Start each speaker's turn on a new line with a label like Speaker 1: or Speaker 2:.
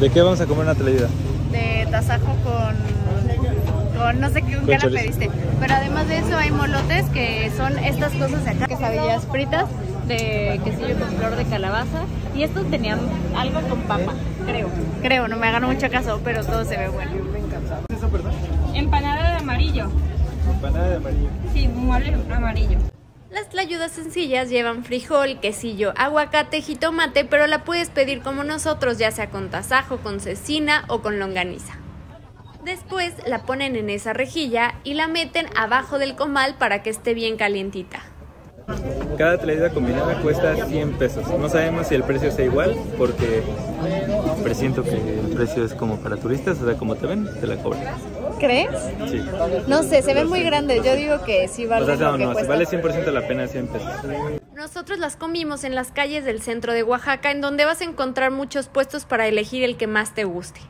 Speaker 1: ¿De qué vamos a comer una traída?
Speaker 2: De tasajo con, con no sé qué, qué
Speaker 1: chorizo.
Speaker 2: pediste. Pero además de eso hay molotes que son estas cosas de acá, quesadillas fritas de quesillo con flor de calabaza. Y estos tenían algo con papa, creo. Creo, no me hagan mucho caso, pero todo se ve bueno.
Speaker 1: ¿Eso, perdón?
Speaker 3: Empanada de amarillo.
Speaker 1: Empanada de amarillo.
Speaker 3: Sí, mole amarillo.
Speaker 2: Las tlayudas sencillas llevan frijol, quesillo, aguacate, jitomate, pero la puedes pedir como nosotros, ya sea con tasajo, con cecina o con longaniza. Después la ponen en esa rejilla y la meten abajo del comal para que esté bien calientita.
Speaker 1: Cada traída combinada cuesta 100 pesos. No sabemos si el precio sea igual porque presiento que el precio es como para turistas, o sea, como te ven, te la cobran.
Speaker 2: ¿Crees?
Speaker 1: Sí.
Speaker 2: No sé, se ven muy grandes. Yo digo que sí
Speaker 1: O
Speaker 2: vale
Speaker 1: sea, no,
Speaker 2: lo que
Speaker 1: no, si vale 100% la pena 100 pesos.
Speaker 2: Nosotros las comimos en las calles del centro de Oaxaca, en donde vas a encontrar muchos puestos para elegir el que más te guste.